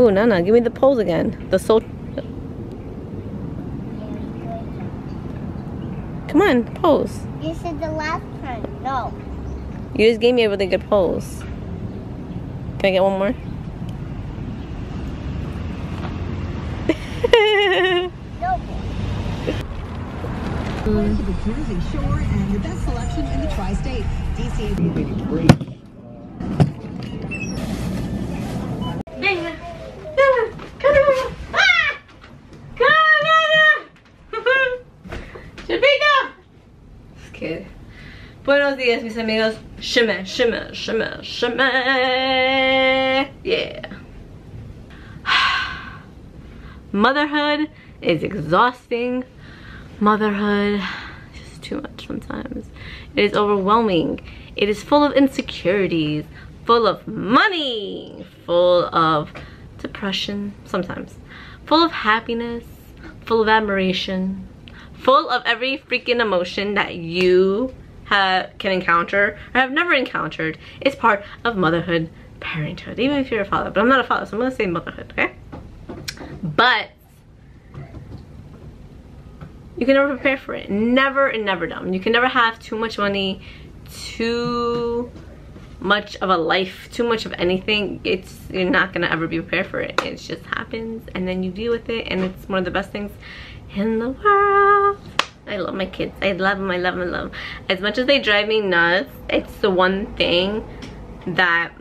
Oh, Nana, give me the pose again. The soul. Come on, pose. You said the last time. No. You just gave me a really good pose. Can I get one more? No. Going to the Jersey Shore and the best selection in the tri-state. DCA. Buenos días, mis amigos. Shimmer, shimmer, shimmer, shimmer. Yeah. Motherhood is exhausting. Motherhood is just too much sometimes. It is overwhelming. It is full of insecurities, full of money, full of depression sometimes, full of happiness, full of admiration, full of every freaking emotion that you can encounter or have never encountered. is part of motherhood, parenthood, even if you're a father. But I'm not a father, so I'm gonna say motherhood, okay? But you can never prepare for it. Never and never done. You can never have too much money, too much of a life, too much of anything. It's you're not gonna ever be prepared for it. It just happens and then you deal with it and it's one of the best things in the world. I love my kids. I love them. I love them. I love them. As much as they drive me nuts, it's the one thing that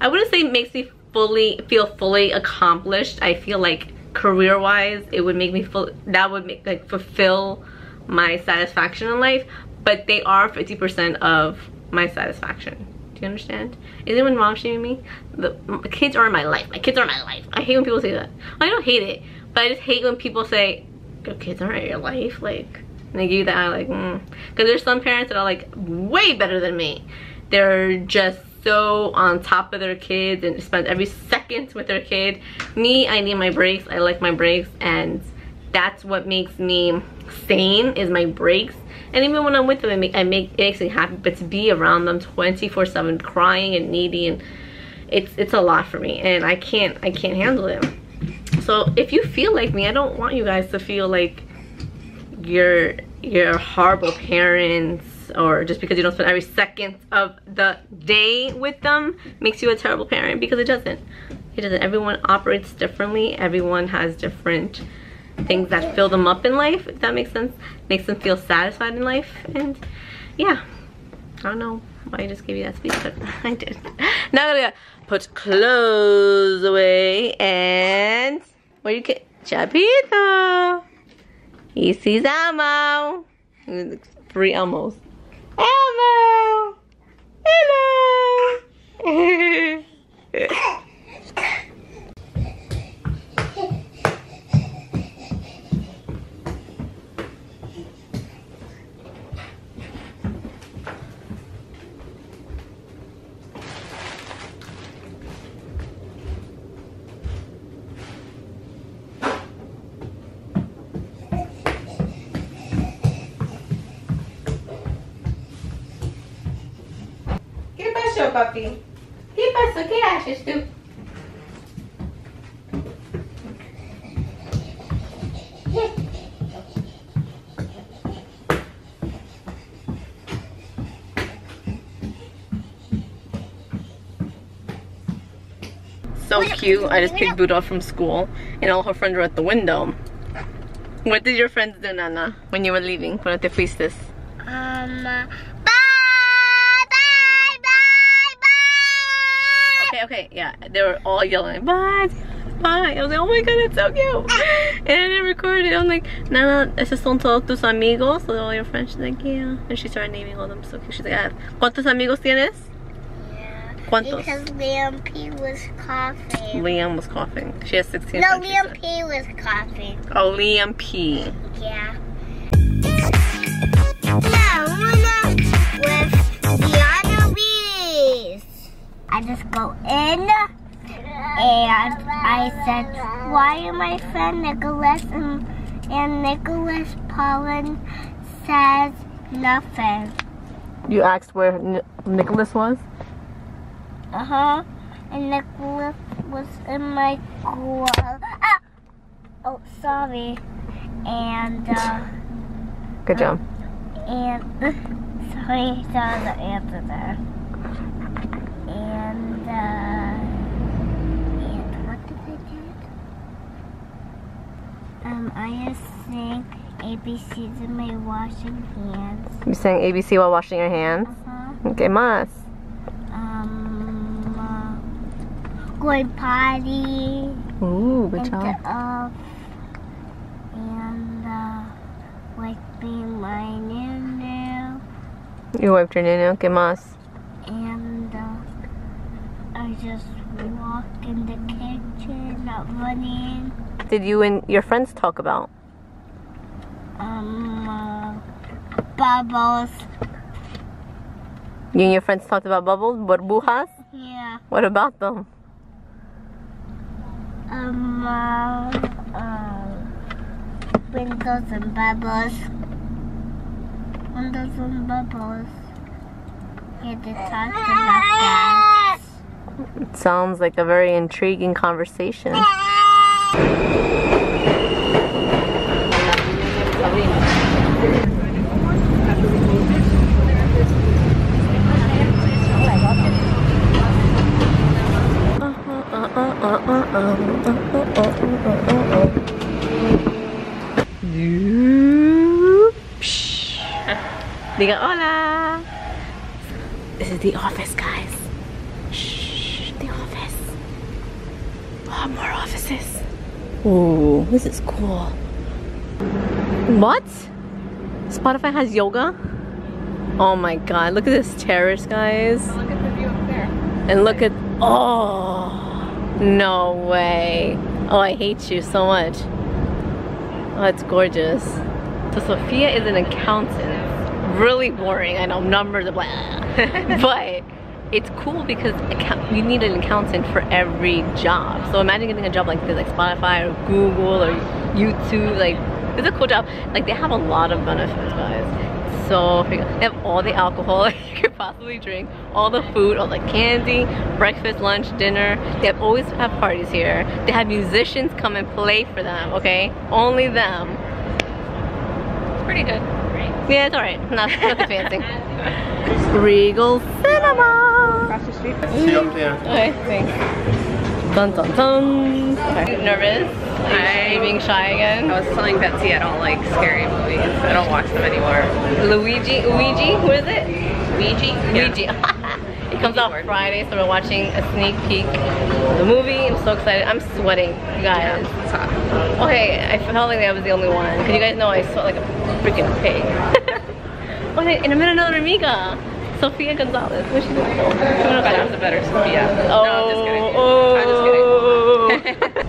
I wouldn't say makes me fully feel fully accomplished. I feel like career-wise, it would make me feel that would make like fulfill my satisfaction in life. But they are 50% of my satisfaction. Do you understand? Is anyone mom shaming me? The my kids are in my life. My kids are my life. I hate when people say that. I don't hate it, but I just hate when people say your kids aren't your life. Like, and they give you that like, mm. Because there's some parents that are like way better than me. They're just so on top of their kids and spend every second with their kid. Me, I need my breaks. I like my breaks, and that's what makes me sane is my breaks. And even when I'm with them, I make, I make it makes me happy. But to be around them 24/7, crying and needy, and it's it's a lot for me, and I can't I can't handle it. So if you feel like me, I don't want you guys to feel like you're you're horrible parents or just because you don't spend every second of the day with them makes you a terrible parent because it doesn't. It doesn't. Everyone operates differently. Everyone has different things that fill them up in life, if that makes sense. Makes them feel satisfied in life. And yeah, I don't know why I just gave you that speech, but I did. Now I'm gonna put clothes away and do you get? Chapito. He sees Elmo. Three Elmos. Elmo! Hello! ¿Qué pasó, papi? ¿Qué pasó? ¿Qué haces tú? So cute. I just picked Buddha up from school and all her friends were at the window. What did your friends do, Nana, when you were leaving? Cuando te fuiste? Um. Okay, okay, yeah. They were all yelling, bye, bye. I was like, oh my god, that's so cute. and I didn't record it. I'm like, Nana, esos son todos tus amigos? So all your friends? She's like, yeah. And she started naming all them. So cute. She's like, ah, ¿cuántos amigos tienes? Yeah. ¿Cuántos? Because Liam P was coughing. Liam was coughing. She has 16 no, Liam. P was coughing. Oh, Liam P. Yeah. Yeah, I just go in and I said, why are my friend Nicholas and, and Nicholas Pollen says nothing. You asked where N Nicholas was? Uh-huh. and Nicholas was in my glove. Ah! Oh, sorry. And, uh, Good job. and, sorry, saw the answer there. And, what did I do? Um, I just sang ABCs in my washing hands. You sang ABC while washing your hands? Uh-huh. Okay, mas. Um, uh, going potty. Ooh, good and, job. uh, and uh, wiping my new You wiped your nunu. Okay, mas. Just walk in the kitchen, not running. Did you and your friends talk about? Um, uh, bubbles. You and your friends talked about bubbles? Burbujas? Yeah. What about them? Um, uh, uh, windows and bubbles. Windows and bubbles. Yeah, they talked about that. It sounds like a very intriguing conversation. Diga hola. This is the office, guys. The office. Oh, more offices. Ooh, this is cool. What? Spotify has yoga? Oh my god, look at this terrace, guys. Look at the view up there. And look at, oh, no way. Oh, I hate you so much. Oh, it's gorgeous. So Sophia is an accountant. Really boring, I know, numbers, blah. but it's cool because you need an accountant for every job. So imagine getting a job like this, like Spotify or Google or YouTube, like, it's a cool job. Like, they have a lot of benefits, guys. So freaking they have all the alcohol you could possibly drink all the food all the candy breakfast lunch dinner. They have always have parties here. They have musicians come and play for them okay? Only them. It's pretty good. yeah it's all right. Not nothing fancy. Regal cinema Across the street. See you up there. okay thanks dun dun dun okay. nervous are you being shy again I was telling Betsy I don't like scary movies. I don't watch them anymore. Luigi Luigi who is it Ouija? Luigi. it comes out Friday, so we're watching a sneak peek of the movie. I'm so excited. I'm sweating, you Yeah, guys. it's hot. Okay, I felt like I was the only one. Because you guys know I sweat like a freaking pig. oh, and a minute, another amiga. Sophia Gonzalez. What's she doing? I thought it was a better Sophia. Oh, no, I'm just kidding. oh. I'm just kidding.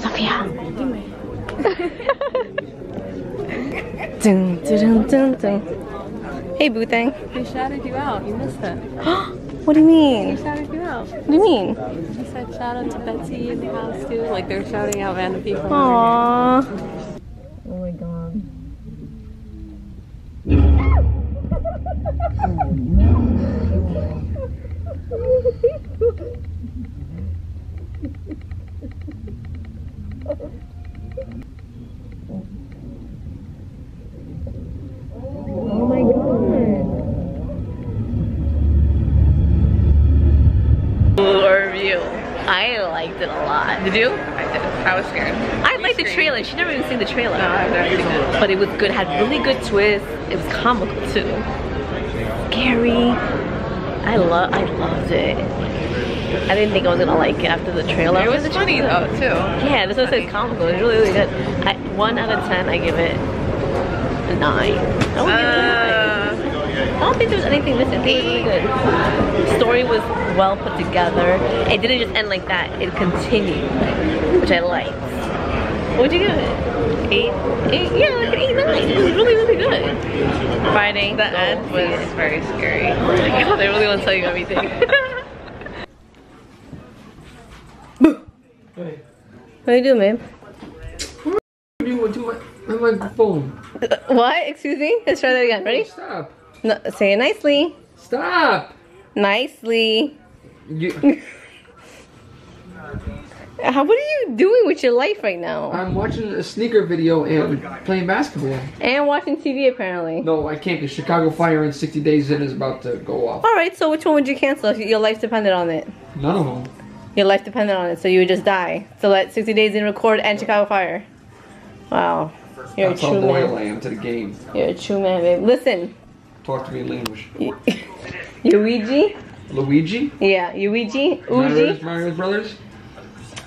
Sophia. dun, dun, dun, dun. Hey, Boo Thing. They shouted you out. You missed it. what do you mean? They shouted you out. What do you mean? You said shout out to Betsy in the house too. Like they're shouting out random people. Aww. Oh my god. Oh my god. Review. I liked it a lot. Did you? I did. I was scared. I You liked the screamed. trailer. She never even seen the trailer. No, I've never seen it. Was good. Had really good twists. It was comical too. Scary. I love. I loved it. I didn't think I was gonna like it after the trailer. It was funny though too. Yeah, this one says comical. It's really, really good. I, one out of ten, I give it a nine. I would give it a nine. Uh, I don't think there was anything missing. I think it was really good. The story was well put together. It didn't just end like that. It continued, which I liked. What would you give it? Eight? Eight? Yeah, like an eight, nine. It was really, really good. Friday. the end was very scary. Oh my god, I really want to tell you everything. what are you doing, babe? my phone. What? Excuse me? Let's try that again. Ready? Stop. No, say it nicely. Stop. Nicely. You, How, what are you doing with your life right now? I'm watching a sneaker video and playing basketball. And watching TV apparently. No, I can't because Chicago Fire in 60 days in is about to go off. All right, so which one would you cancel if your life depended on it? None of them. Your life depended on it, so you would just die. So let 60 Days in record and Chicago Fire. Wow. You're That's a how true loyal man. I am to the game. You're a true man, babe. Listen, Talk to me in English. Luigi? Luigi? Yeah, Luigi? Mario's, Uji? Mario's Brothers?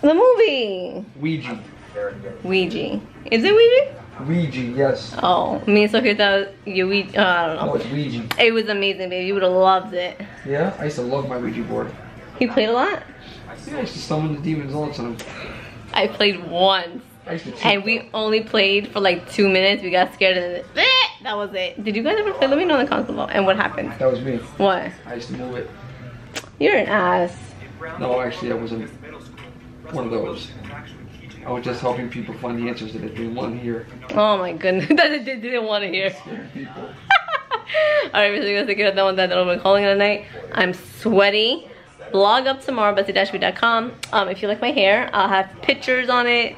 The movie. Ouija. Ouija. Is it Ouija? Ouija, yes. Oh, me and Sophia thought it was Luigi. Uh, I don't No, know. it's Ouija. It was amazing, babe. You would have loved it. Yeah? I used to love my Ouija board. You played a lot? Yeah, I used to summon the demons all the time. I played once. I used to And we only played for like two minutes. We got scared and then that was it. Did you guys ever play? Let me know in the comments below. And what happened? That was me. What? I used to move it. You're an ass. No, actually, I wasn't one of those. I was just helping people find the answers that they didn't want to hear. Oh my goodness. that did- didn't want to hear. Alright, guys take care of that one that we're calling it a night. I'm sweaty. Blog up tomorrow, betsy-v.com. Um, if you like my hair, I'll have pictures on it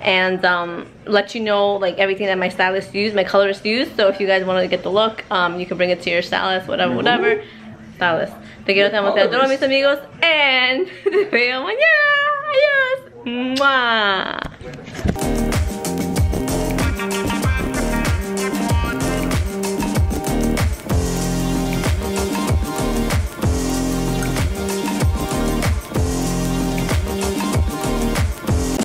and um, let you know like everything that my stylist used, my colorist used. So if you guys want to get the look, um, you can bring it to your stylist, whatever, whatever. Stylist. Te quiero te adoro, mis amigos. And te veo mañana. Adiós. Mwah.